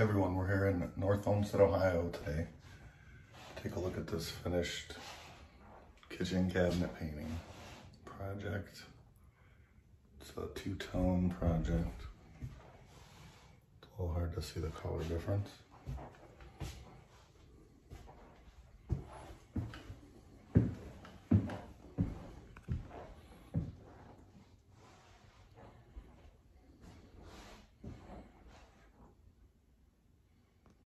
everyone, we're here in North Olmsted, Ohio today. Take a look at this finished kitchen cabinet painting project. It's a two-tone project. It's a little hard to see the color difference.